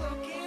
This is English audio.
looking